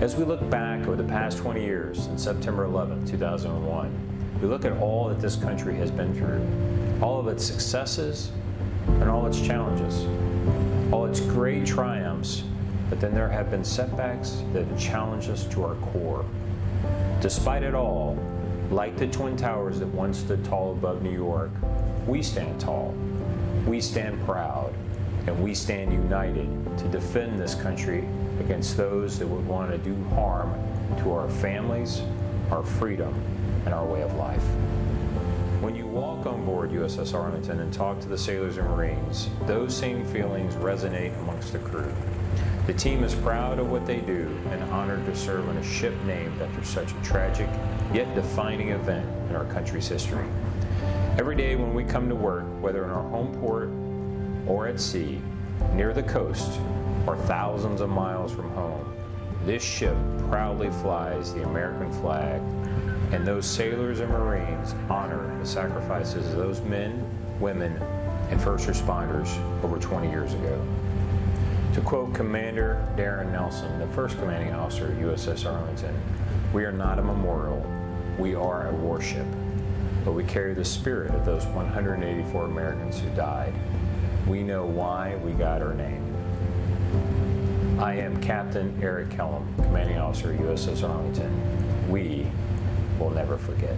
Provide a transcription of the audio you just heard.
As we look back over the past 20 years since September 11, 2001, we look at all that this country has been through, all of its successes and all its challenges, all its great triumphs, but then there have been setbacks that have challenged us to our core. Despite it all, like the Twin Towers that once stood tall above New York, we stand tall, we stand proud, and we stand united to defend this country against those that would want to do harm to our families, our freedom, and our way of life. When you walk on board USS Arlington and talk to the sailors and Marines, those same feelings resonate amongst the crew. The team is proud of what they do and honored to serve on a ship named after such a tragic yet defining event in our country's history. Every day when we come to work, whether in our home port or at sea, near the coast, or thousands of miles from home, this ship proudly flies the American flag, and those sailors and Marines honor the sacrifices of those men, women, and first responders over 20 years ago. To quote Commander Darren Nelson, the first commanding officer of USS Arlington, we are not a memorial, we are a warship, but we carry the spirit of those 184 Americans who died. We know why we got our name. I am Captain Eric Kellum, Commanding Officer, USS Arlington. We will never forget.